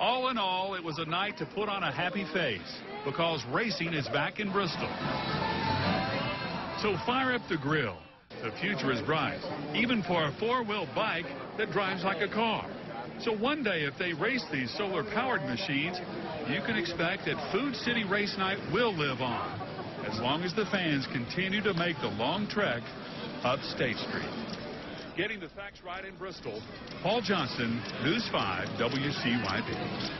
All in all, it was a night to put on a happy face because racing is back in Bristol. So fire up the grill. The future is bright, even for a four-wheel bike that drives like a car. So one day, if they race these solar-powered machines, you can expect that Food City Race Night will live on, as long as the fans continue to make the long trek up State Street. Getting the facts right in Bristol, Paul Johnson, News 5, WCYB.